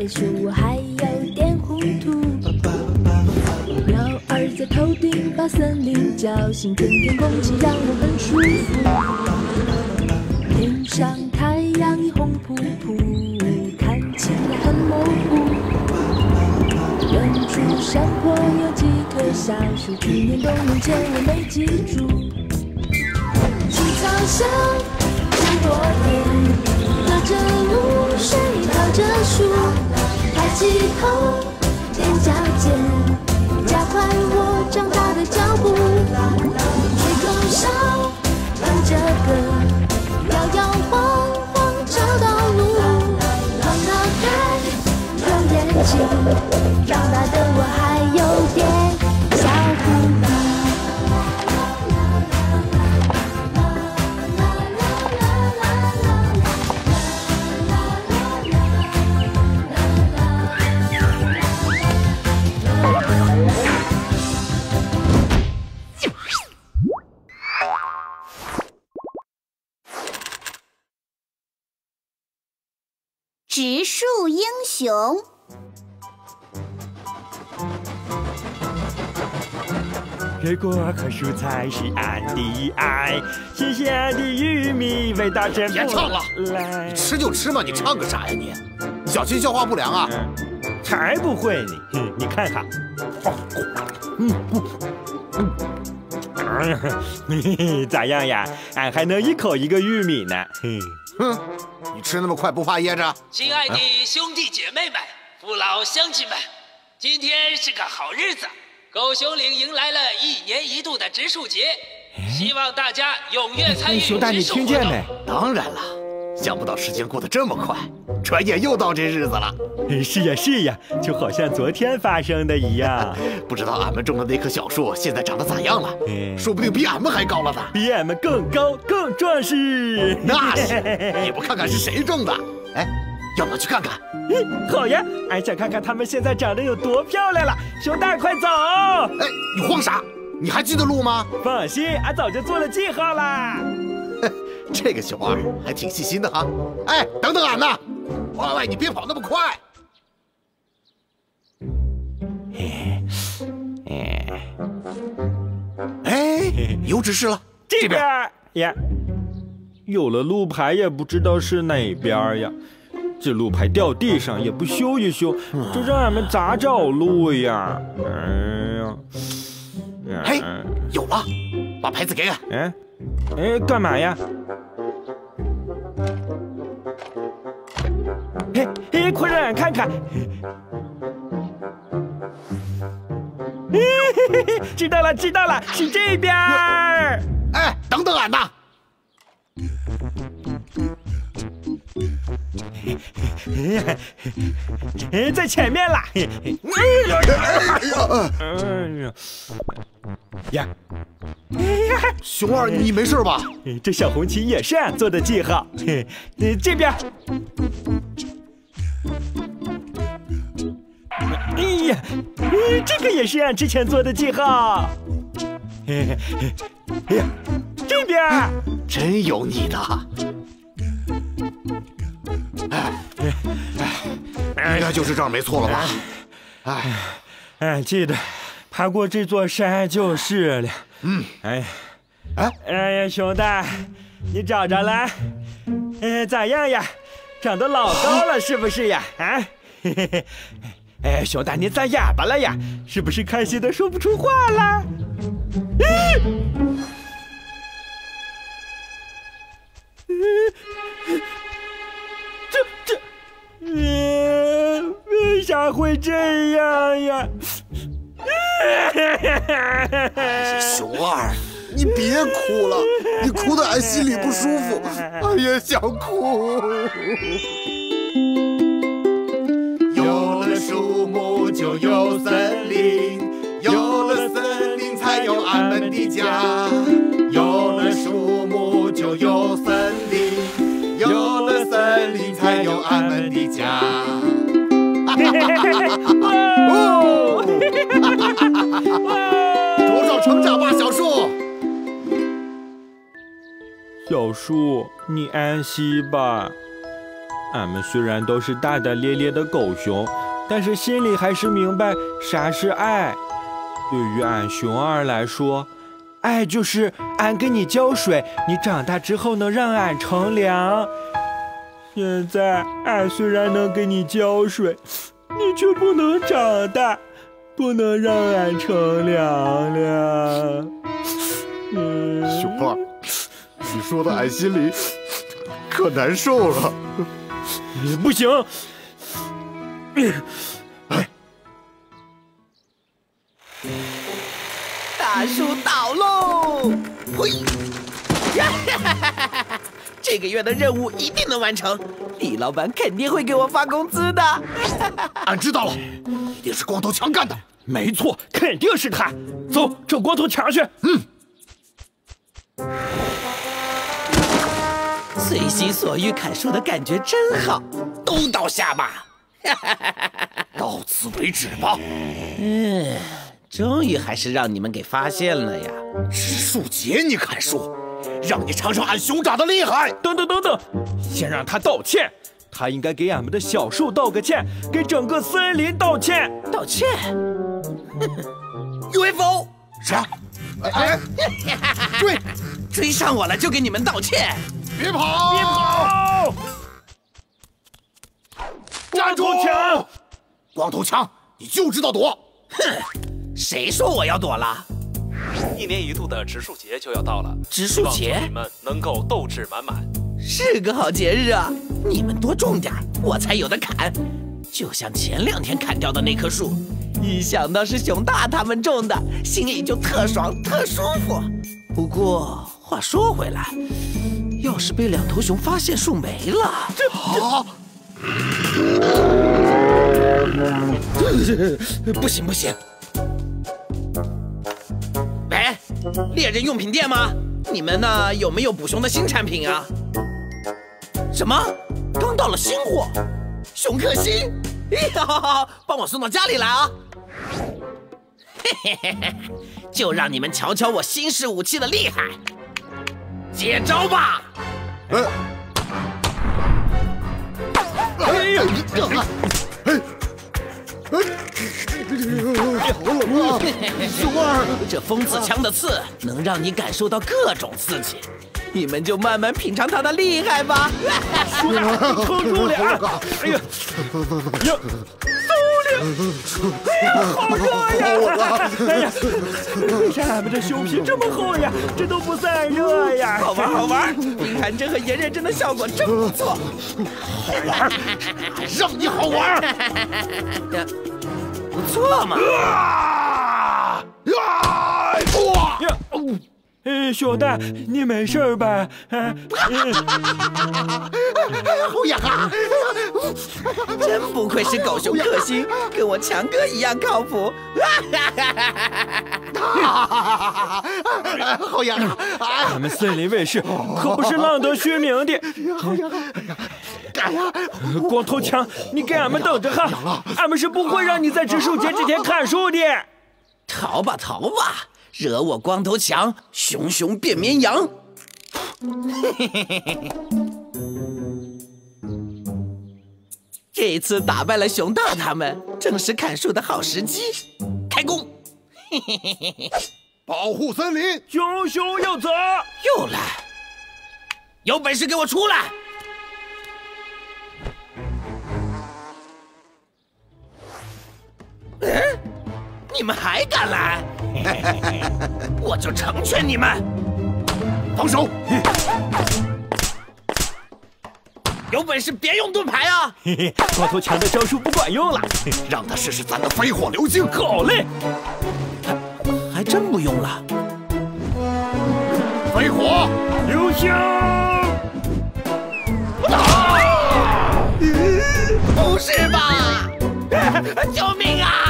也许我还有点糊涂。鸟儿在头顶把森林叫醒，春天空气让我很舒服。天上太阳已红扑扑，看起来很模糊。远处山坡有几棵小树，去年冬眠前我没记住。青草香，山坡边，隔着露，抬起头，踮脚尖，加快我长大的脚步。吹口哨，哼着歌，摇摇晃晃找到路。放大开，有眼睛，长大的我还有植树英雄。水果和蔬菜是俺的爱，新鲜的玉米味道真别唱了来，吃就吃嘛，你唱个啥呀你？小心消化不良啊！嗯才不会呢！哼你看看，嗯，咋样呀？俺还能一口一个玉米呢。哼，哼，你吃那么快不怕噎着？亲爱的兄弟姐妹们、父老乡亲们，今天是个好日子，狗熊岭迎来了一年一度的植树节，希望大家踊跃参与熊大，你植树活动。听见没？当然了，想不到时间过得这么快，转眼又到这日子了。是呀是呀，就好像昨天发生的一样。不知道俺们种的那棵小树现在长得咋样了？嗯说不定比俺们还高了呢。比俺们更高更壮实。那是，也不看看是谁种的。哎，要不要去看看？好呀，俺想看看它们现在长得有多漂亮了。熊大，快走！哎，你慌啥？你还记得路吗？放心，俺早就做了记号啦。这个熊二还挺细心的哈。哎，等等俺呢！喂喂，你别跑那么快。哎，有指示了，这边儿呀，有了路牌也不知道是哪边儿呀。这路牌掉地上也不修一修，这让俺们咋找路呀？哎呀，哎，有了，把牌子给俺。哎，哎，干嘛呀？嘿，嘿，快让俺看看。嘿嘿嘿，知道了，知道了，是这边。哎，等等俺呐！哎，在前面啦！哎呀，哎呀，呀，熊二，你没事吧？这小红旗也是俺做的记号。这边。哎呀，呃这个也是俺之前做的记号。哎呀，这边。真有你的！哎哎，应该就是这儿没错了吧？哎，哎记得爬过这座山就是了。嗯，哎，哎，哎呀，熊大，你找着了？哎，咋样呀？长得老高了是不是呀？啊？嘿嘿嘿。哎，熊大，你咋哑巴了呀？是不是开心的说不出话了？嗯这这，嗯，为啥会这样呀？熊二，你别哭了，你哭得俺心里不舒服，俺也想哭。就有森林，有了森林才有俺们的家。有了树木就有森林，有了森林才有俺们的家。哦，茁壮成长吧，小树。小树，你安息吧。俺们虽然都是大大咧咧的狗熊，但是心里还是明白啥是爱。对于俺熊二来说，爱就是俺给你浇水，你长大之后能让俺乘凉。现在俺虽然能给你浇水，你却不能长大，不能让俺乘凉了。嗯，熊二，你说的俺心里可难受了。不行。大树倒喽！嘿，这个月的任务一定能完成，李老板肯定会给我发工资的。俺知道了，一定是光头强干的。没错，肯定是他。走，找光头强去。嗯。随心所欲砍树的感觉真好，都倒下吧。到此为止吧。嗯，终于还是让你们给发现了呀！植树节你砍树，让你尝尝俺熊掌的厉害。等等等等，先让他道歉。他应该给俺们的小树道个歉，给整个森林道歉。道歉？UFO 啥？哎，追追上我了就给你们道歉。别跑！别跑！站住！光头强，光头强，你就知道躲！哼，谁说我要躲了？一年一度的植树节就要到了，植树节，你们能够斗志满满。是个好节日啊！你们多种点，我才有的砍。就像前两天砍掉的那棵树，一想到是熊大他们种的，心里就特爽特舒服。不过话说回来，要是被两头熊发现树没了，这好。不行不行！喂，猎人用品店吗？你们那有没有捕熊的新产品啊？什么？刚到了新货，熊克星！好好好，帮我送到家里来啊！嘿嘿嘿嘿，就让你们瞧瞧我新式武器的厉害！接招吧！哎！啊！熊二，这风刺枪的刺能让你感受到各种刺激，你们就慢慢品尝它的厉害吧。熊二，撑住点！哎呀！呀！哎呀，好热呀！哎呀，为啥俺们这胸皮这么厚呀？这都不算热呀！好玩好玩，冰寒针和炎热针的效果真不错。好玩，让你好玩。不错嘛！啊！哇！呀！哎，熊大，你没事吧？啊！好痒啊！真不愧是狗熊克星，跟我强哥一样靠谱。好痒啊！俺们森林卫士可不是浪得虚名的。好痒！干呀！光头强，你给俺们等着哈！俺们是不会让你在植树节之前砍树的。逃吧，逃吧！惹我光头强，熊熊变绵羊。这次打败了熊大他们，正是砍树的好时机。开工！保护森林，熊熊要走。又来！有本事给我出来！你们还敢来？我就成全你们！放手！有本事别用盾牌啊！嘿嘿，光头强的招数不管用了，让他试试咱的飞火流星。好嘞，还还真不用了。飞火流星！不是吧？救命啊！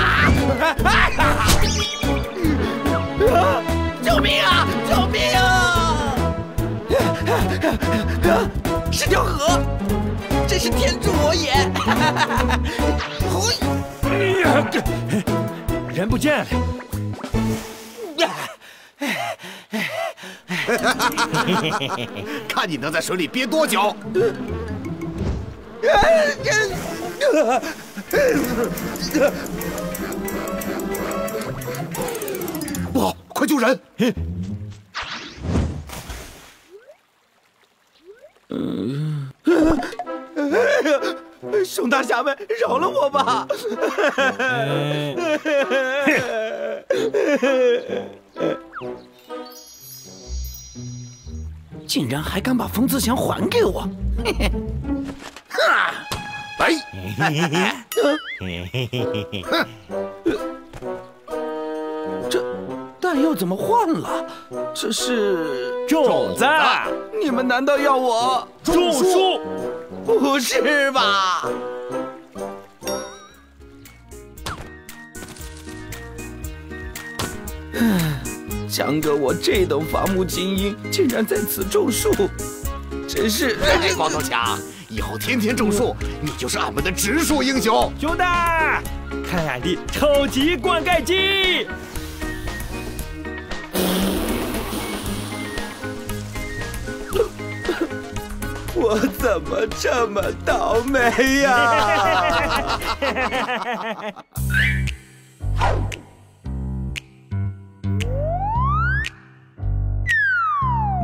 救命啊！救命啊！是条河，真是天助我也！哎呀，人不见了。看你能在水里憋多久！快救人！熊大侠们，饶了我吧！竟然还敢把风自强还给我！哈！来，这怎么换了？这是种子，你们难道要我种树？不是吧？江哥，我这等伐木精英，竟然在此种树，真是……哎，光头强，以后天天种树，你就是俺们的植树英雄。兄弟，看俺的超级灌溉机！我怎么这么倒霉呀？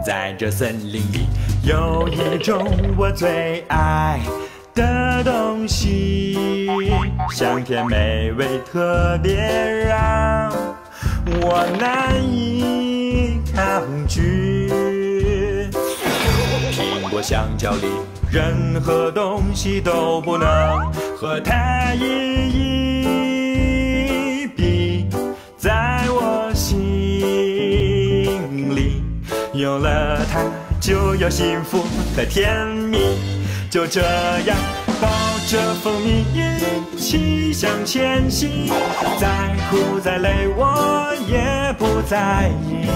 在这森林里，有一种我最爱的东西，香甜美味，特别让我难以抗拒。苹果、香蕉里，任何东西都不能和它一一比，在我心里。有了它，就有幸福和甜蜜。就这样抱着蜂蜜一起向前行，再苦再累我也不在意，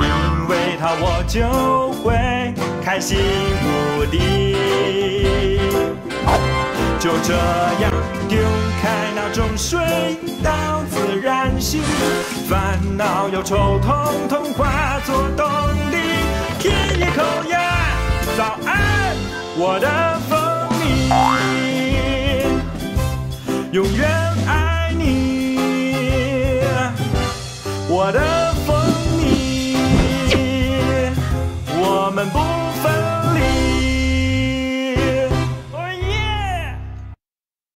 因为它我就会开心无敌。就这样丢开那种睡到自然醒，烦恼忧愁统统化作动力。舔一口呀，早安，我的蜂蜜，永远爱你，我的。